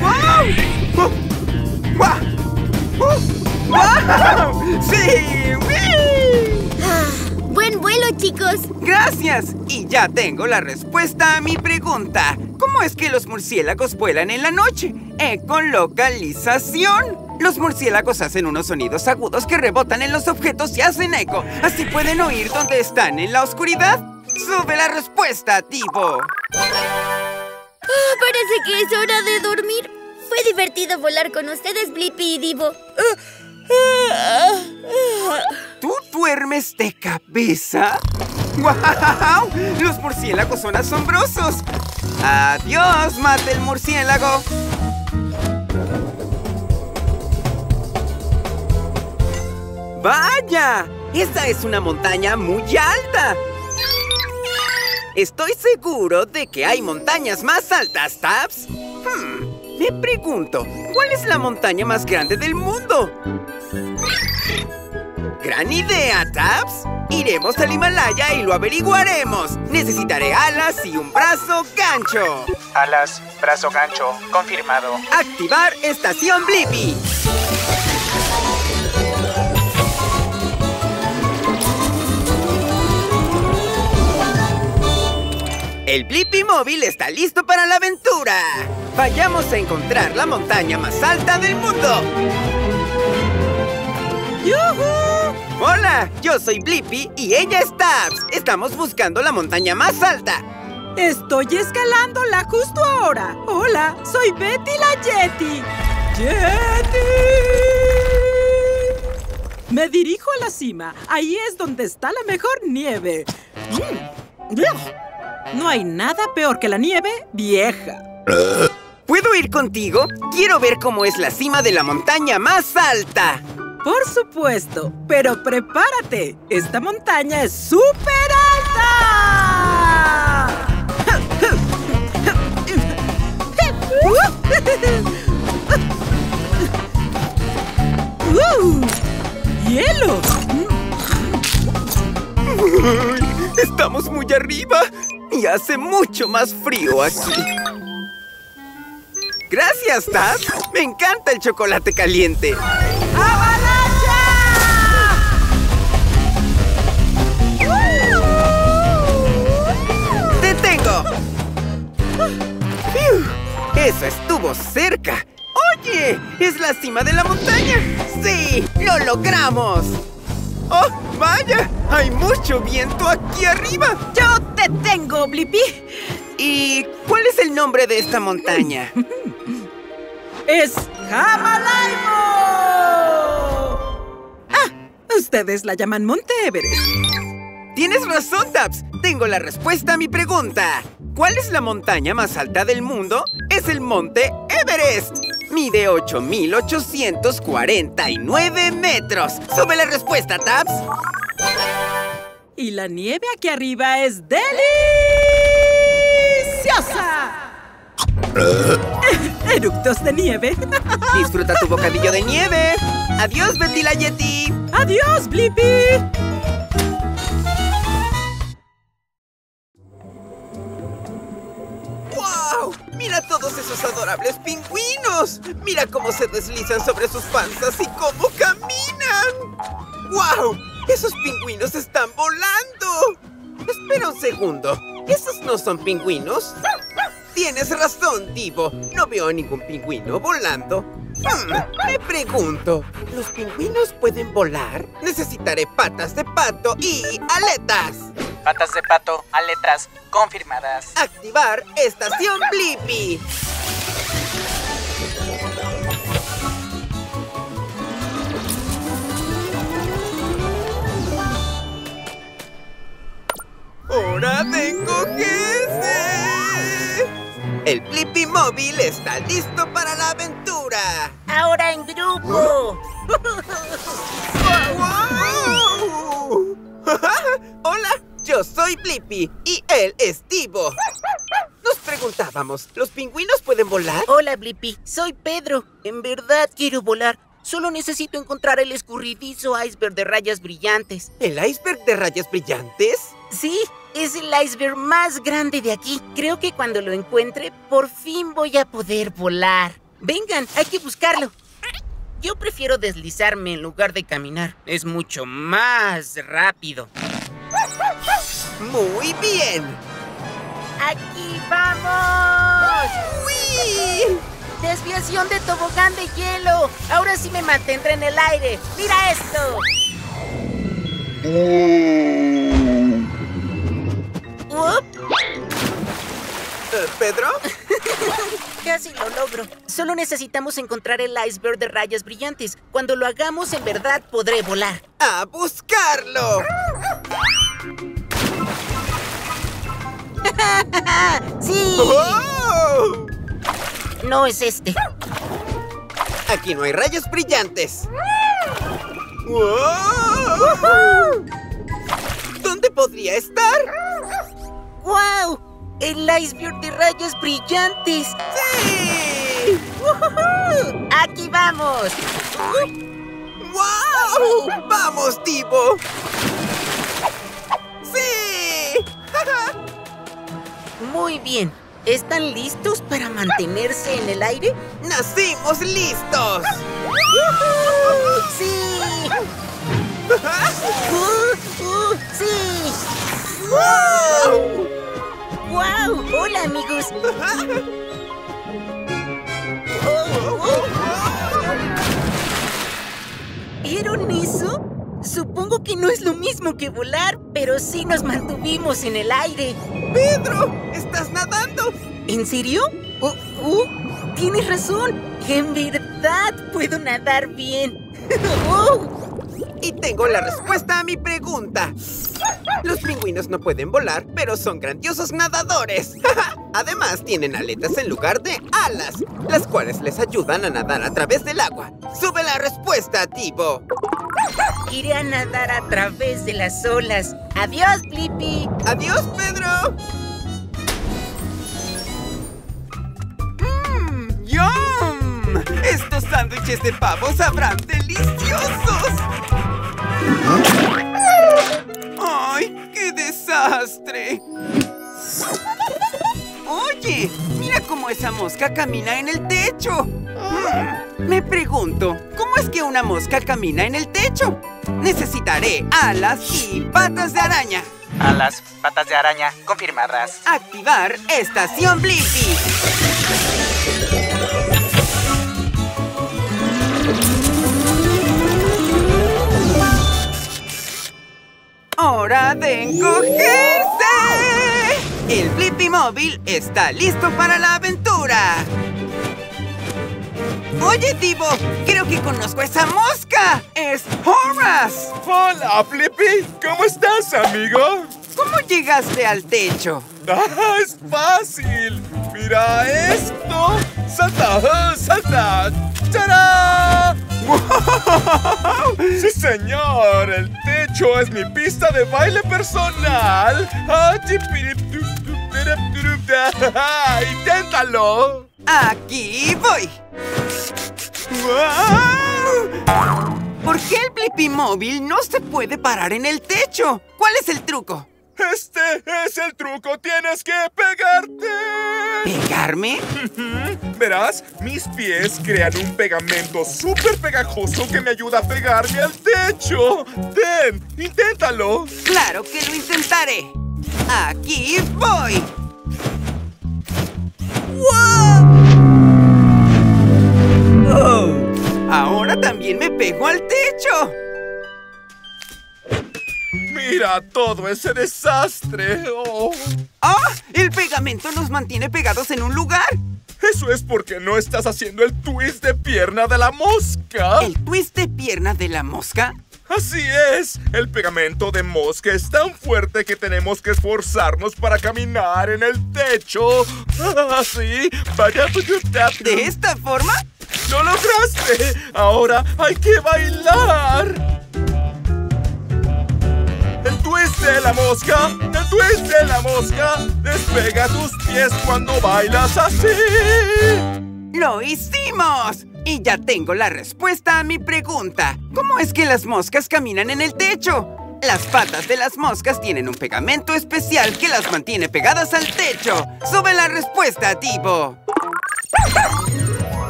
¡Wow! ¡Wow! ¡Wow! ¡Sí! Ah, ¡Buen vuelo, chicos! Gracias. Y ya tengo la respuesta a mi pregunta. ¿Cómo es que los murciélagos vuelan en la noche? Ecolocalización. Los murciélagos hacen unos sonidos agudos que rebotan en los objetos y hacen eco. Así pueden oír dónde están en la oscuridad. ¡Sube la respuesta, Tibo! Ah, parece que es hora de dormir. Fue divertido volar con ustedes, Blippi y Divo. ¿Tú duermes de cabeza? ¡Guau! ¡Los murciélagos son asombrosos! ¡Adiós, mate el murciélago! ¡Vaya! ¡Esta es una montaña muy alta! Estoy seguro de que hay montañas más altas, Tabs. Hmm, me pregunto, ¿cuál es la montaña más grande del mundo? ¡Gran idea, Tabs! Iremos al Himalaya y lo averiguaremos. Necesitaré alas y un brazo gancho. Alas, brazo gancho, confirmado. Activar estación Blippi. El Blippi móvil está listo para la aventura. Vayamos a encontrar la montaña más alta del mundo. ¡Yuhu! Hola, yo soy Blippi y ella es Tabs. Estamos buscando la montaña más alta. Estoy escalándola justo ahora. Hola, soy Betty la Yeti. ¡Yeti! Me dirijo a la cima. Ahí es donde está la mejor nieve. Mm. No hay nada peor que la nieve vieja. ¿Puedo ir contigo? Quiero ver cómo es la cima de la montaña más alta. Por supuesto, pero prepárate. Esta montaña es súper alta. <laughs> ¡Hielo! Estamos muy arriba y hace mucho más frío aquí. Gracias, Tab. Me encanta el chocolate caliente. ¡Te tengo! Eso estuvo cerca. ¡Oye! ¡Es la cima de la montaña! ¡Sí! ¡Lo logramos! ¡Oh, vaya! ¡Hay mucho viento aquí arriba! ¡Yo te tengo, Blippi! ¿Y cuál es el nombre de esta montaña? <laughs> ¡Es Jamalaimo! Ah, ustedes la llaman Monte Everest. Tienes razón, Tabs. Tengo la respuesta a mi pregunta. ¿Cuál es la montaña más alta del mundo? Es el Monte Everest. Mide 8,849 metros. Sube la respuesta, Tabs. Y la nieve aquí arriba es deliciosa. <laughs> Eructos de nieve. <laughs> Disfruta tu bocadillo de nieve. Adiós, Betty la Yeti. Adiós, Blippi. Esos adorables pingüinos! ¡Mira cómo se deslizan sobre sus panzas y cómo caminan! ¡Wow! ¡Esos pingüinos están volando! Espera un segundo. ¿Esos no son pingüinos? Tienes razón, Divo. No veo ningún pingüino volando. Me pregunto, ¿los pingüinos pueden volar? Necesitaré patas de pato y aletas. Patas de pato, aletas, confirmadas. Activar estación Blippi. Ahora tengo que ser móvil está listo para la aventura. ¡Ahora en grupo! ¡Wow! <laughs> Hola, yo soy Blippi y él es Tibo. Nos preguntábamos, ¿los pingüinos pueden volar? Hola, Blippi. Soy Pedro. En verdad quiero volar. Solo necesito encontrar el escurridizo iceberg de rayas brillantes. ¿El iceberg de rayas brillantes? Sí, es el iceberg más grande de aquí. Creo que cuando lo encuentre, por fin voy a poder volar. Vengan, hay que buscarlo. Yo prefiero deslizarme en lugar de caminar. Es mucho más rápido. Muy bien. ¡Aquí vamos! ¡Uy! ¡Desviación de tobogán de hielo! Ahora sí me mantendré en el aire. ¡Mira esto! Eh, ¿Pedro? <laughs> Casi lo logro. Solo necesitamos encontrar el iceberg de rayas brillantes. Cuando lo hagamos, en verdad podré volar. ¡A buscarlo! <laughs> ¡Sí! ¡Oh! No es este. Aquí no hay rayas brillantes. ¡Wow! ¿Dónde podría estar? ¡Wow! ¡El iceberg de rayas brillantes! ¡Sí! ¡Woohoo! ¡Aquí vamos! ¡Wow! ¡Vamos, Tibo! ¡Sí! Muy bien. ¿Están listos para mantenerse en el aire? ¡Nacimos listos! ¡Sí! <laughs> ¡Uh, uh, ¡Sí! ¡Wow! ¡Wow! ¡Hola, amigos! ¿Vieron eso? Supongo que no es lo mismo que volar, pero sí nos mantuvimos en el aire. ¡Pedro! ¡Estás nadando! ¿En serio? Oh, oh, tienes razón. En verdad puedo nadar bien. <laughs> oh. Y tengo la respuesta a mi pregunta. Los pingüinos no pueden volar, pero son grandiosos nadadores. <laughs> Además, tienen aletas en lugar de alas, las cuales les ayudan a nadar a través del agua. ¡Sube la respuesta, Tibo! <laughs> Iré a nadar a través de las olas. Adiós, Blippi. ¡Adiós, Pedro! ¡Mmm! ¡Yum! Estos sándwiches de pavo sabrán deliciosos. ¡Ay, qué desastre! Oye, mira cómo esa mosca camina en el techo. Mm, me pregunto, ¿cómo es que una mosca camina en el techo? Necesitaré alas y patas de araña. Alas, patas de araña, confirmadas. Activar estación Blippi. ¡Hora de encogerse! El Blippi móvil está listo para la aventura. Oye, Tibo, creo que conozco a esa mosca. Es Horace. Hola, Flippy. ¿Cómo estás, amigo? ¿Cómo llegaste al techo? <laughs> ¡Ah, es fácil! ¡Mira esto! ¡Salta! ¡Salta! ¡Tarán! <laughs> ¡Sí, señor! ¡El techo es mi pista de baile personal! ¡Ah! <laughs> ¡Inténtalo! ¡Aquí voy! ¿Por qué el Blippi móvil no se puede parar en el techo? ¿Cuál es el truco? Este es el truco, tienes que pegarte. ¿Pegarme? Verás, mis pies crean un pegamento súper pegajoso que me ayuda a pegarme al techo. Ten, inténtalo. Claro que lo intentaré. Aquí voy. ¡Wow! Oh, ahora también me pego al techo. Mira todo ese desastre. Oh. ¡Ah! El pegamento nos mantiene pegados en un lugar. Eso es porque no estás haciendo el twist de pierna de la mosca. ¿El twist de pierna de la mosca? Así es. El pegamento de mosca es tan fuerte que tenemos que esforzarnos para caminar en el techo. <laughs> Así. Vaya, ¿De esta forma? ¡Lo lograste! Ahora hay que bailar. Twist de la mosca, el twist de la mosca. Despega tus pies cuando bailas así. ¡Lo hicimos! Y ya tengo la respuesta a mi pregunta. ¿Cómo es que las moscas caminan en el techo? Las patas de las moscas tienen un pegamento especial que las mantiene pegadas al techo. ¡Sube la respuesta, tipo!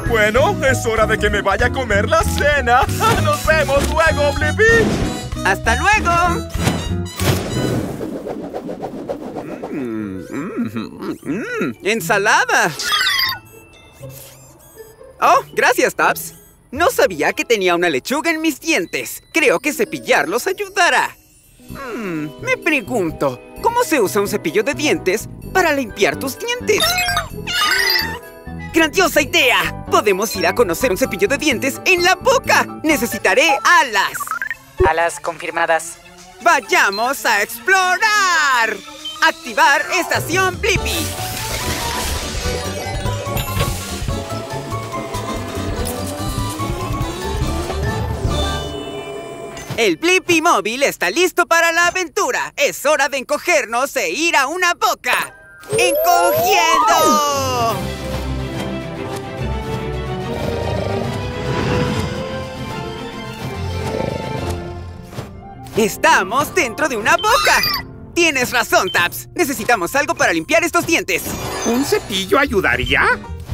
Bueno, es hora de que me vaya a comer la cena. <laughs> ¡Nos vemos luego, Blippi! ¡Hasta luego! ¡Ensalada! Oh, gracias, Tabs. No sabía que tenía una lechuga en mis dientes. Creo que cepillarlos ayudará. Me pregunto, ¿cómo se usa un cepillo de dientes para limpiar tus dientes? ¡Grandiosa idea! Podemos ir a conocer un cepillo de dientes en la boca. Necesitaré alas. Alas confirmadas. ¡Vayamos a explorar! Activar estación Blippi. El Blippi móvil está listo para la aventura. Es hora de encogernos e ir a una boca. ¡Encogiendo! ¡Estamos dentro de una boca! Tienes razón, Taps. Necesitamos algo para limpiar estos dientes. ¿Un cepillo ayudaría?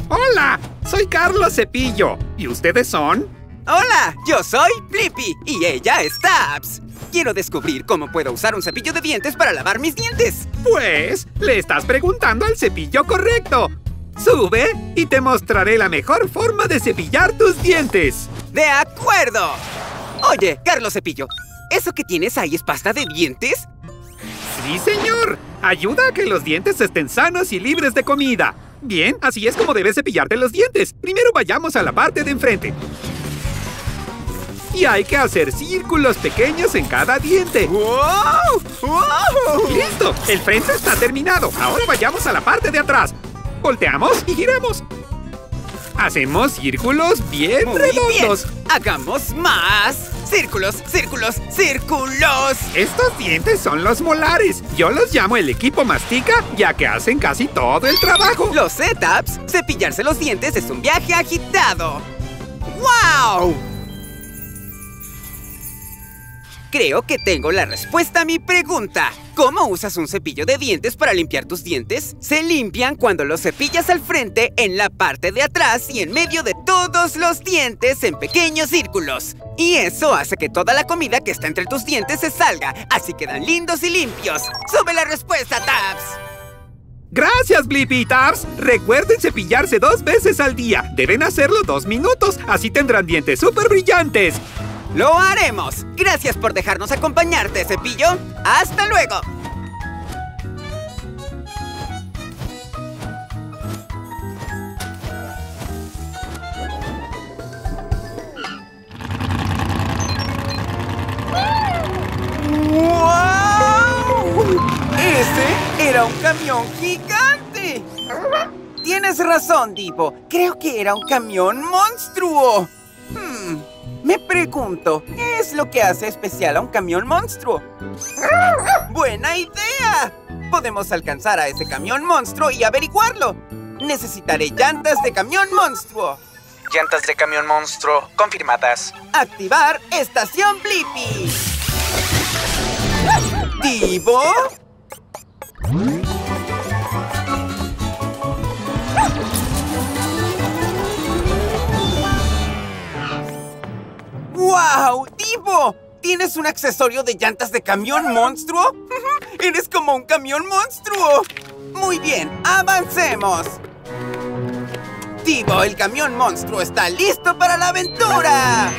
Hola, soy Carlos Cepillo. ¿Y ustedes son? Hola, yo soy Blippi y ella es Taps. Quiero descubrir cómo puedo usar un cepillo de dientes para lavar mis dientes. Pues, le estás preguntando al cepillo correcto. Sube y te mostraré la mejor forma de cepillar tus dientes. ¡De acuerdo! Oye, Carlos Cepillo, ¿eso que tienes ahí es pasta de dientes? Sí, señor. Ayuda a que los dientes estén sanos y libres de comida. Bien, así es como debes cepillarte los dientes. Primero vayamos a la parte de enfrente. Y hay que hacer círculos pequeños en cada diente. ¡Wow! ¡Wow! ¡Listo! El frente está terminado. Ahora vayamos a la parte de atrás. Volteamos y giramos. Hacemos círculos bien Muy redondos. bien. Hagamos más. Círculos, círculos, círculos. Estos dientes son los molares. Yo los llamo el equipo mastica, ya que hacen casi todo el trabajo. Los setups, cepillarse los dientes es un viaje agitado. ¡Wow! Creo que tengo la respuesta a mi pregunta. ¿Cómo usas un cepillo de dientes para limpiar tus dientes? Se limpian cuando los cepillas al frente, en la parte de atrás y en medio de todos los dientes en pequeños círculos. Y eso hace que toda la comida que está entre tus dientes se salga, así quedan lindos y limpios. ¡Sube la respuesta, Tabs! Gracias, Blippi y Tabs. Recuerden cepillarse dos veces al día. Deben hacerlo dos minutos, así tendrán dientes súper brillantes. ¡Lo haremos! Gracias por dejarnos acompañarte, Cepillo. ¡Hasta luego! ¡Wow! ¡Ese era un camión gigante! Tienes razón, Divo. Creo que era un camión monstruo. Me pregunto, ¿qué es lo que hace especial a un camión monstruo? ¡Buena idea! Podemos alcanzar a ese camión monstruo y averiguarlo. Necesitaré llantas de camión monstruo. Llantas de camión monstruo confirmadas. Activar estación Blippi. ¡Wow! ¡Divo! ¿Tienes un accesorio de llantas de camión monstruo? <laughs> ¡Eres como un camión monstruo! Muy bien, avancemos. Divo, el camión monstruo está listo para la aventura.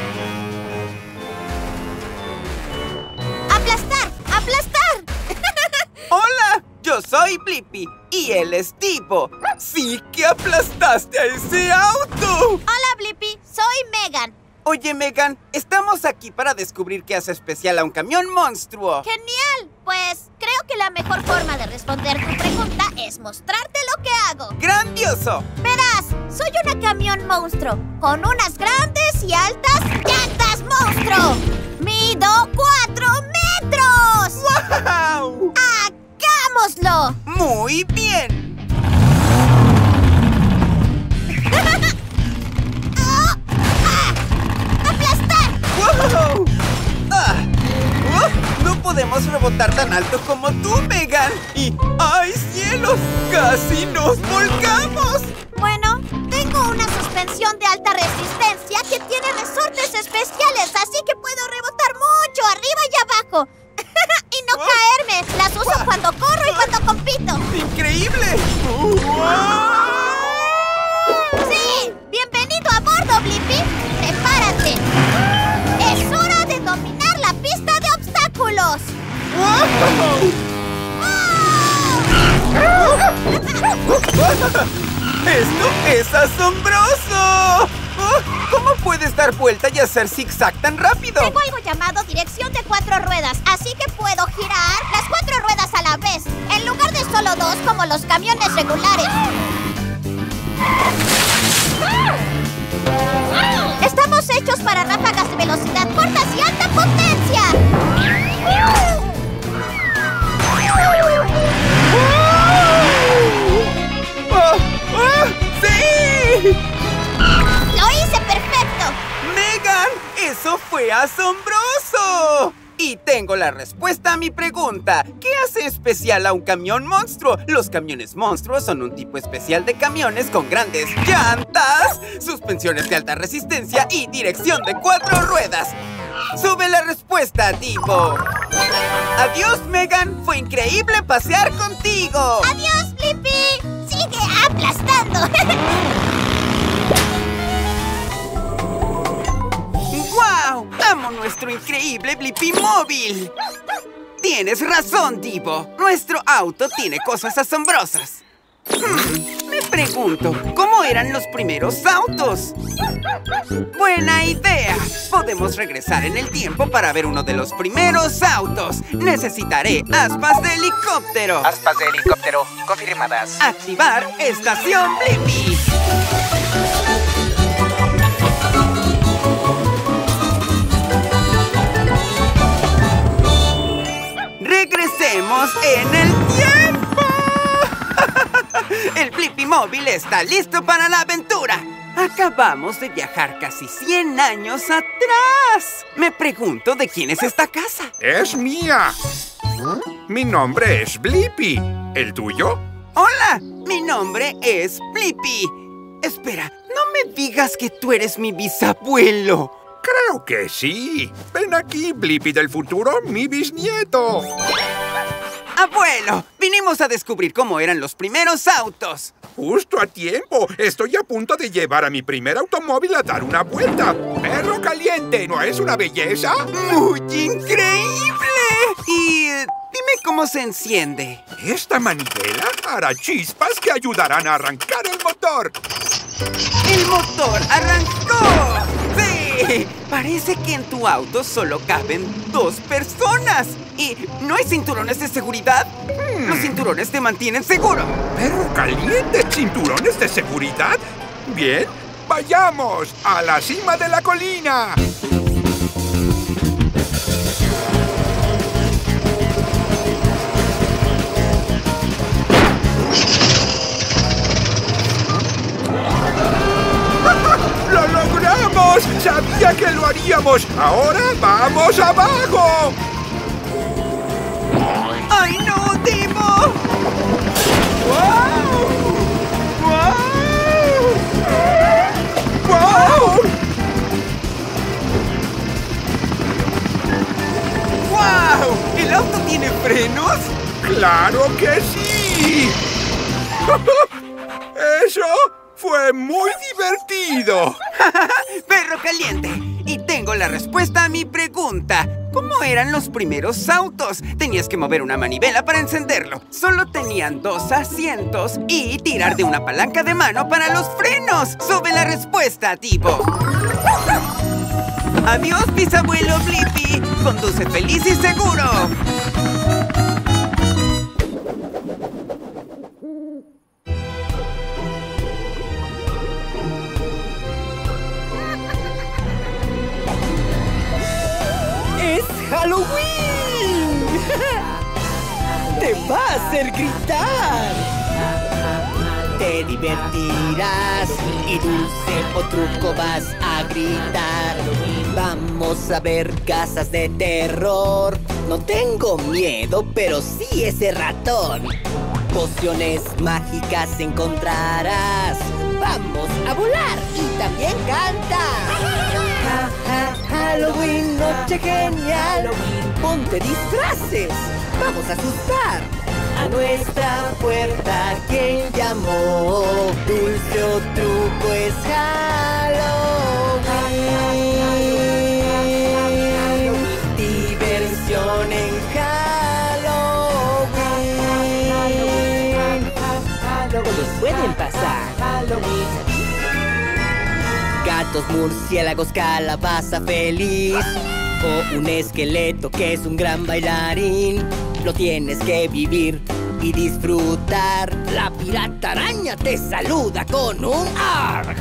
¡Aplastar! ¡Aplastar! <laughs> Hola, yo soy Blippi y él es Divo. Sí que aplastaste a ese auto. Hola, Blippi. Soy Megan. Oye, Megan, estamos aquí para descubrir qué hace especial a un camión monstruo. ¡Genial! Pues creo que la mejor forma de responder tu pregunta es mostrarte lo que hago. ¡Grandioso! Verás, soy una camión monstruo, con unas grandes y altas llantas monstruo. ¡Mido cuatro metros! ¡Wow! ¡Hagámoslo! ¡Muy bien! <laughs> podemos rebotar tan alto como tú, Megan. Y ¡ay, cielos! ¡Casi nos volcamos! Bueno, tengo una suspensión de alta resistencia que tiene resortes especiales, así que puedo rebotar mucho arriba y abajo. <laughs> y no caerme. Las uso cuando corro y cuando compito. ¡Increíble! ¡Sí! ¡Bienvenido a bordo, Blippi! ¡Prepárate! ¡Esto es asombroso! Oh, ¿Cómo puedes dar vuelta y hacer zigzag tan rápido? Tengo algo llamado dirección de cuatro ruedas, así que puedo girar las cuatro ruedas a la vez, en lugar de solo dos como los camiones regulares. Estamos hechos para ráfagas de velocidad cortas y alta potencia. ¡Eso fue asombroso! Y tengo la respuesta a mi pregunta. ¿Qué hace especial a un camión monstruo? Los camiones monstruos son un tipo especial de camiones con grandes llantas, suspensiones de alta resistencia y dirección de cuatro ruedas. Sube la respuesta, tipo. Adiós, Megan. Fue increíble pasear contigo. ¡Adiós, Blippi! ¡Sigue aplastando! <laughs> ¡Wow! ¡Amo nuestro increíble Blippi móvil! Tienes razón, Divo. Nuestro auto tiene cosas asombrosas. Hmm, me pregunto, ¿cómo eran los primeros autos? Buena idea. Podemos regresar en el tiempo para ver uno de los primeros autos. Necesitaré aspas de helicóptero. Aspas de helicóptero confirmadas. Activar estación Blippi. Regresemos en el tiempo. <laughs> El Blippi móvil está listo para la aventura. Acabamos de viajar casi 100 años atrás. Me pregunto de quién es esta casa. Es mía. Mi nombre es Blippi. ¿El tuyo? Hola, mi nombre es Blippi. Espera, no me digas que tú eres mi bisabuelo. Creo que sí. Ven aquí, Blippi del futuro, mi bisnieto. Abuelo, vinimos a descubrir cómo eran los primeros autos. Justo a tiempo. Estoy a punto de llevar a mi primer automóvil a dar una vuelta. Perro caliente, ¿no es una belleza? ¡Muy increíble! Y eh, dime cómo se enciende. Esta manivela hará chispas que ayudarán a arrancar el motor. ¡El motor arrancó! <laughs> Parece que en tu auto solo caben dos personas. ¿Y no hay cinturones de seguridad? Los cinturones te mantienen seguro. ¿Perro caliente? ¿Cinturones de seguridad? Bien, vayamos a la cima de la colina. ¡Sabía que lo haríamos! ¡Ahora vamos abajo! ¡Ay, no, Timo! ¡Wow! ¡Wow! ¡Wow! ¡Wow! ¿El auto tiene frenos? ¡Claro que sí! <laughs> ¡Eso fue muy divertido! <laughs> ¡Perro caliente! Y tengo la respuesta a mi pregunta. ¿Cómo eran los primeros autos? Tenías que mover una manivela para encenderlo. Solo tenían dos asientos y tirar de una palanca de mano para los frenos. Sube la respuesta, tipo. Adiós, bisabuelo Blippi. Conduce feliz y seguro. Halloween! <laughs> ¡Te va a hacer gritar! Te divertirás y dulce o truco vas a gritar. Vamos a ver casas de terror. No tengo miedo, pero sí ese ratón. Pociones mágicas encontrarás. Vamos a volar y también cantar. Halloween, noche genial. Ponte disfraces. Vamos a asustar. A nuestra puerta, ¿quién llamó? Dulce o truco es Halloween. Gatos, murciélagos, calabaza feliz. O un esqueleto que es un gran bailarín. Lo tienes que vivir y disfrutar. La pirata araña te saluda con un ARG.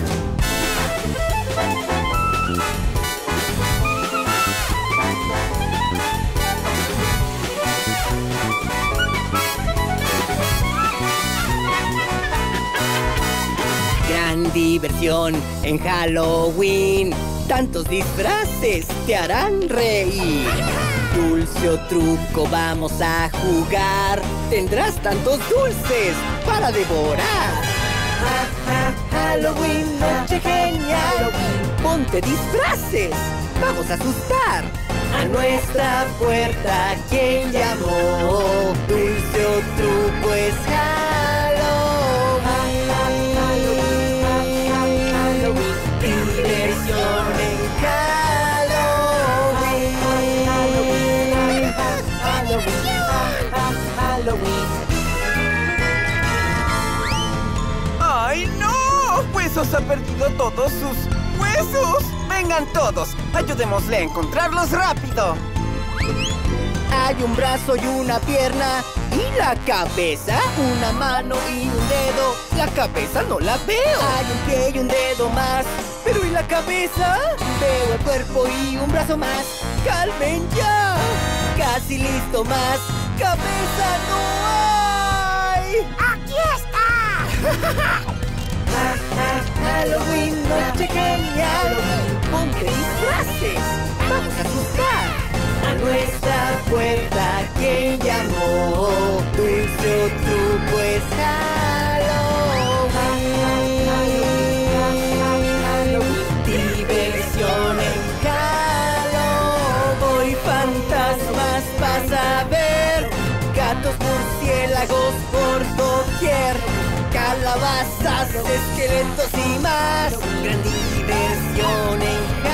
Diversión en Halloween. Tantos disfraces te harán reír. Dulce o truco vamos a jugar. Tendrás tantos dulces para devorar. Halloween, noche genial. Ponte disfraces. Vamos a asustar. A nuestra puerta, ¿quién llamó? Dulce truco es Halloween. ¡Ay, no! Huesos ha perdido todos sus huesos. Vengan todos. Ayudémosle a encontrarlos rápido. Hay un brazo y una pierna y la cabeza, una mano y un dedo. La cabeza no la veo. Hay un pie y un dedo más, pero ¿y la cabeza? Veo el cuerpo y un brazo más. Calmen ya. Casi listo más. Cabeza no hay. ¡Aquí está! Halloween, noche genial. Ponte disfraces. Vamos a asustar. A nuestra puerta, ¿quién llamó? Dulce o truco es Calabazas, esqueletos y más. Gran diversión en.